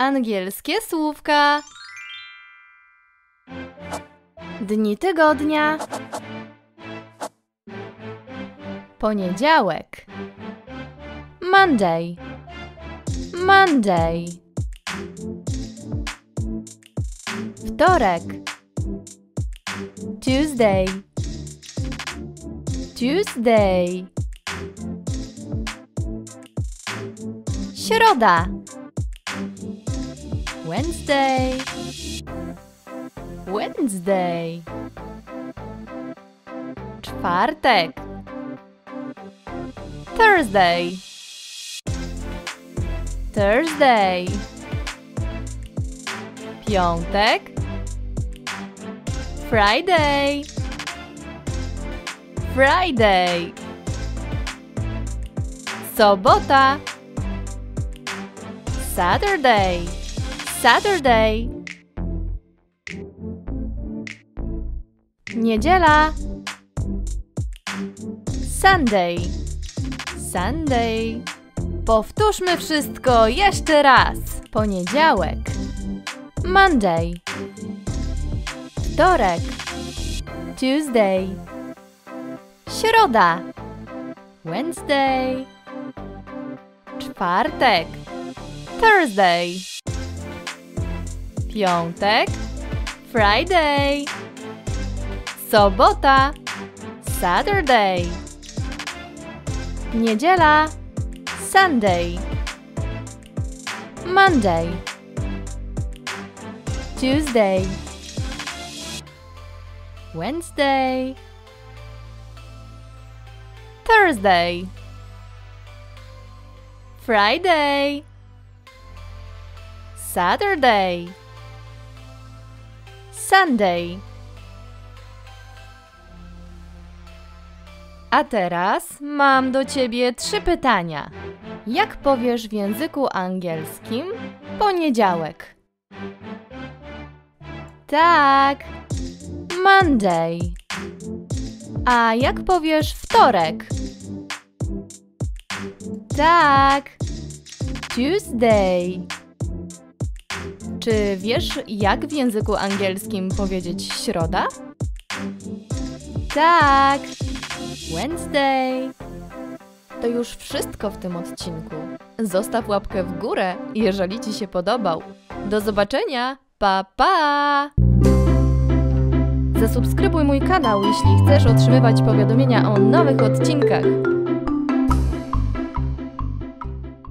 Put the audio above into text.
Angielskie słówka. Dni tygodnia. Poniedziałek. Monday. Monday. Wtorek. Tuesday. Tuesday. Środa. Wednesday. Wednesday. Czwartek. Thursday. Thursday. Piątek. Friday. Friday. Sobota. Saturday. Saturday. Niedziela. Sunday. Sunday. Powtórzmy wszystko jeszcze raz. Poniedziałek. Monday. Wtorek. Tuesday. Środa. Wednesday. Czwartek. Thursday. Piątek. Friday. Sobota. Saturday. Niedziela. Sunday. Monday. Tuesday. Wednesday. Thursday. Friday. Saturday. Sunday. A teraz mam do ciebie trzy pytania. Jak powiesz w języku angielskim poniedziałek? Tak. Monday. A jak powiesz wtorek? Tak. Tuesday. Czy wiesz, jak w języku angielskim powiedzieć środa? Tak. Wednesday. To już wszystko w tym odcinku. Zostaw łapkę w górę, jeżeli Ci się podobał. Do zobaczenia. Pa pa! Zasubskrybuj mój kanał, jeśli chcesz otrzymywać powiadomienia o nowych odcinkach.